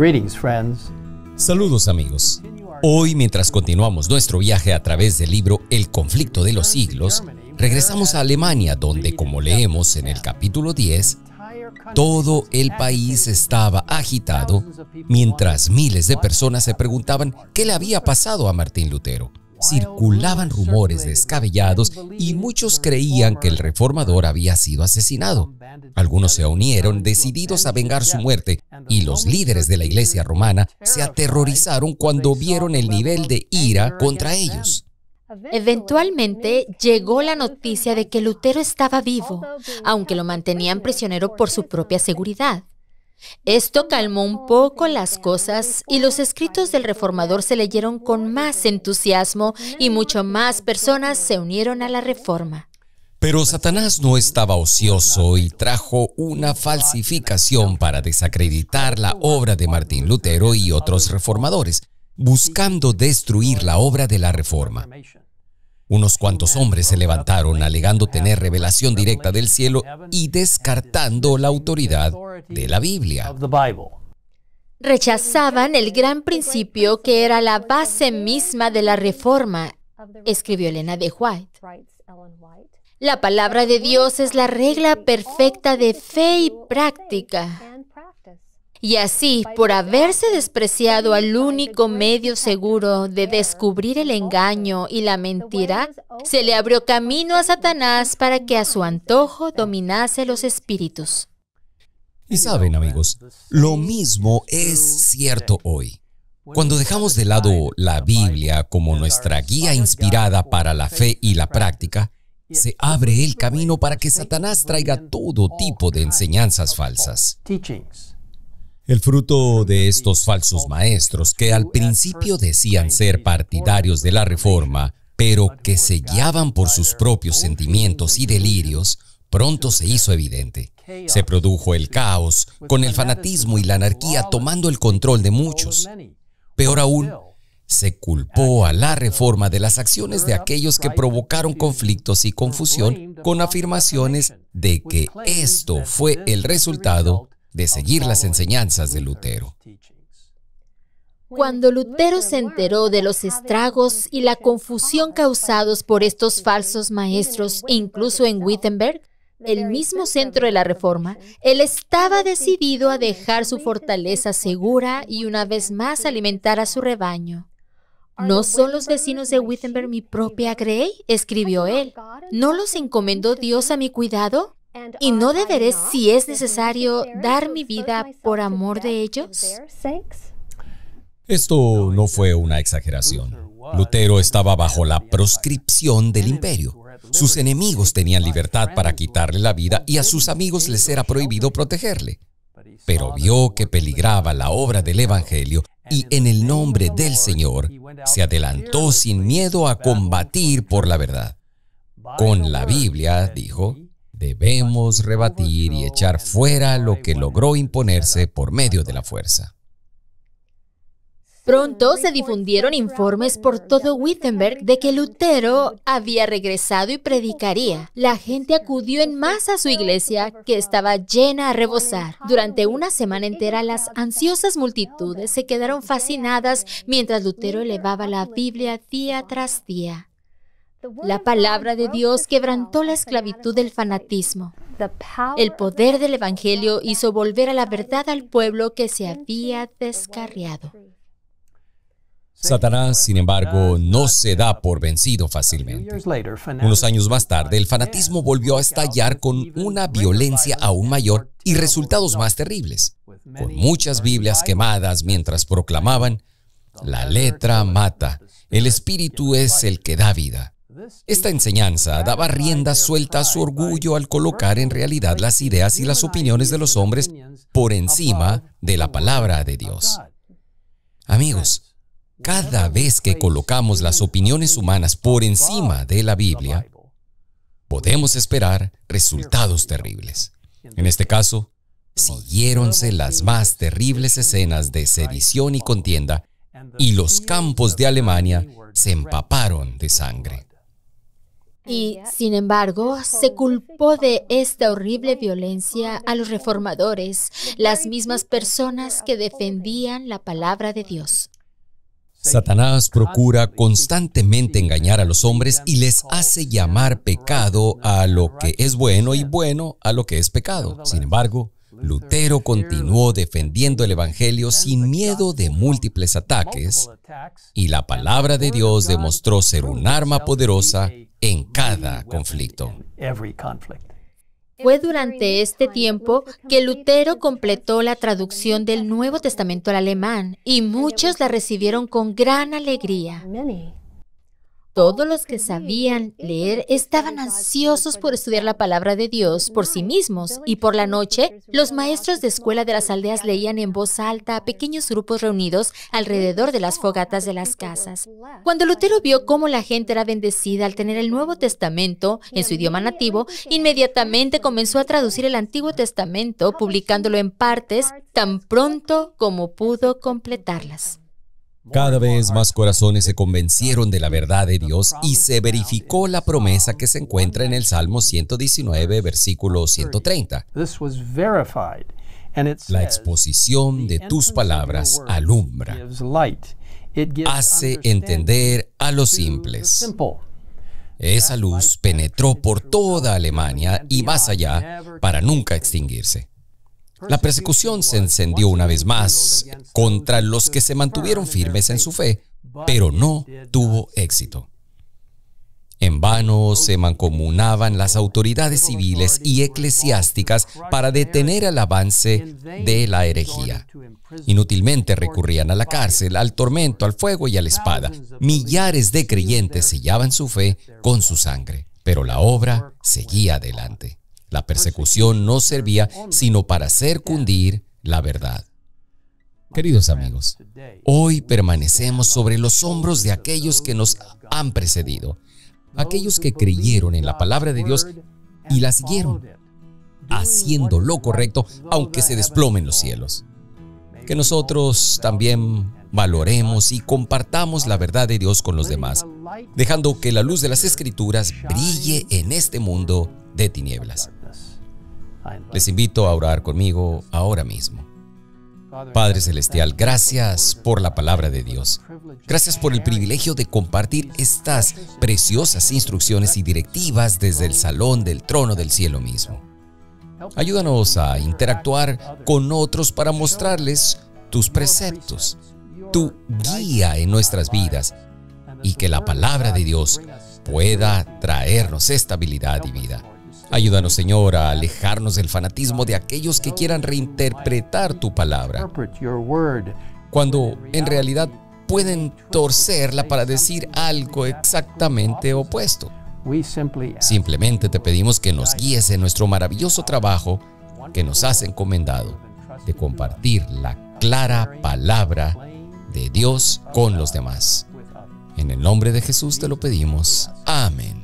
Greetings, friends. Saludos amigos. Hoy, mientras continuamos nuestro viaje a través del libro El conflicto de los siglos, regresamos a Alemania, donde, como leemos en el capítulo 10, todo el país estaba agitado mientras miles de personas se preguntaban qué le había pasado a Martín Lutero. Circulaban rumores descabellados y muchos creían que el reformador había sido asesinado. Algunos se unieron decididos a vengar su muerte y los líderes de la iglesia romana se aterrorizaron cuando vieron el nivel de ira contra ellos. Eventualmente llegó la noticia de que Lutero estaba vivo, aunque lo mantenían prisionero por su propia seguridad. Esto calmó un poco las cosas y los escritos del reformador se leyeron con más entusiasmo y mucho más personas se unieron a la reforma. Pero Satanás no estaba ocioso y trajo una falsificación para desacreditar la obra de Martín Lutero y otros reformadores, buscando destruir la obra de la reforma. Unos cuantos hombres se levantaron alegando tener revelación directa del cielo y descartando la autoridad de la Biblia. Rechazaban el gran principio que era la base misma de la reforma, escribió Elena de White. La palabra de Dios es la regla perfecta de fe y práctica. Y así, por haberse despreciado al único medio seguro de descubrir el engaño y la mentira, se le abrió camino a Satanás para que a su antojo dominase los espíritus. Y saben amigos, lo mismo es cierto hoy. Cuando dejamos de lado la Biblia como nuestra guía inspirada para la fe y la práctica, se abre el camino para que Satanás traiga todo tipo de enseñanzas falsas. El fruto de estos falsos maestros, que al principio decían ser partidarios de la reforma, pero que se guiaban por sus propios sentimientos y delirios, pronto se hizo evidente. Se produjo el caos, con el fanatismo y la anarquía tomando el control de muchos. Peor aún, se culpó a la reforma de las acciones de aquellos que provocaron conflictos y confusión con afirmaciones de que esto fue el resultado de seguir las enseñanzas de Lutero. Cuando Lutero se enteró de los estragos y la confusión causados por estos falsos maestros, incluso en Wittenberg, el mismo centro de la Reforma, él estaba decidido a dejar su fortaleza segura y una vez más alimentar a su rebaño. ¿No son los vecinos de Wittenberg mi propia Grey? escribió él. ¿No los encomendó Dios a mi cuidado? ¿Y no deberé, si es necesario, dar mi vida por amor de ellos? Esto no fue una exageración. Lutero estaba bajo la proscripción del imperio. Sus enemigos tenían libertad para quitarle la vida y a sus amigos les era prohibido protegerle. Pero vio que peligraba la obra del Evangelio y en el nombre del Señor se adelantó sin miedo a combatir por la verdad. Con la Biblia, dijo, debemos rebatir y echar fuera lo que logró imponerse por medio de la fuerza. Pronto se difundieron informes por todo Wittenberg de que Lutero había regresado y predicaría. La gente acudió en masa a su iglesia, que estaba llena a rebosar. Durante una semana entera, las ansiosas multitudes se quedaron fascinadas mientras Lutero elevaba la Biblia día tras día. La palabra de Dios quebrantó la esclavitud del fanatismo. El poder del Evangelio hizo volver a la verdad al pueblo que se había descarriado. Satanás, sin embargo, no se da por vencido fácilmente. Unos años más tarde, el fanatismo volvió a estallar con una violencia aún mayor y resultados más terribles, con muchas Biblias quemadas mientras proclamaban, la letra mata, el espíritu es el que da vida. Esta enseñanza daba rienda suelta a su orgullo al colocar en realidad las ideas y las opiniones de los hombres por encima de la palabra de Dios. Amigos, cada vez que colocamos las opiniones humanas por encima de la Biblia, podemos esperar resultados terribles. En este caso, siguiéronse las más terribles escenas de sedición y contienda y los campos de Alemania se empaparon de sangre. Y, sin embargo, se culpó de esta horrible violencia a los reformadores, las mismas personas que defendían la palabra de Dios. Satanás procura constantemente engañar a los hombres y les hace llamar pecado a lo que es bueno y bueno a lo que es pecado. Sin embargo, Lutero continuó defendiendo el Evangelio sin miedo de múltiples ataques y la palabra de Dios demostró ser un arma poderosa en cada conflicto. Fue durante este tiempo que Lutero completó la traducción del Nuevo Testamento al alemán y muchos la recibieron con gran alegría. Todos los que sabían leer estaban ansiosos por estudiar la palabra de Dios por sí mismos y por la noche los maestros de escuela de las aldeas leían en voz alta a pequeños grupos reunidos alrededor de las fogatas de las casas. Cuando Lutero vio cómo la gente era bendecida al tener el Nuevo Testamento en su idioma nativo, inmediatamente comenzó a traducir el Antiguo Testamento publicándolo en partes tan pronto como pudo completarlas. Cada vez más corazones se convencieron de la verdad de Dios y se verificó la promesa que se encuentra en el Salmo 119, versículo 130. La exposición de tus palabras alumbra, hace entender a los simples. Esa luz penetró por toda Alemania y más allá para nunca extinguirse. La persecución se encendió una vez más contra los que se mantuvieron firmes en su fe, pero no tuvo éxito. En vano se mancomunaban las autoridades civiles y eclesiásticas para detener el avance de la herejía. Inútilmente recurrían a la cárcel, al tormento, al fuego y a la espada. Millares de creyentes sellaban su fe con su sangre, pero la obra seguía adelante. La persecución no servía sino para hacer cundir la verdad. Queridos amigos, hoy permanecemos sobre los hombros de aquellos que nos han precedido, aquellos que creyeron en la palabra de Dios y la siguieron, haciendo lo correcto aunque se desplomen los cielos. Que nosotros también valoremos y compartamos la verdad de Dios con los demás, dejando que la luz de las escrituras brille en este mundo de tinieblas. Les invito a orar conmigo ahora mismo. Padre Celestial, gracias por la palabra de Dios. Gracias por el privilegio de compartir estas preciosas instrucciones y directivas desde el salón del trono del cielo mismo. Ayúdanos a interactuar con otros para mostrarles tus preceptos, tu guía en nuestras vidas y que la palabra de Dios pueda traernos estabilidad y vida. Ayúdanos, Señor, a alejarnos del fanatismo de aquellos que quieran reinterpretar tu palabra, cuando en realidad pueden torcerla para decir algo exactamente opuesto. Simplemente te pedimos que nos guíes en nuestro maravilloso trabajo que nos has encomendado de compartir la clara palabra de Dios con los demás. En el nombre de Jesús te lo pedimos. Amén.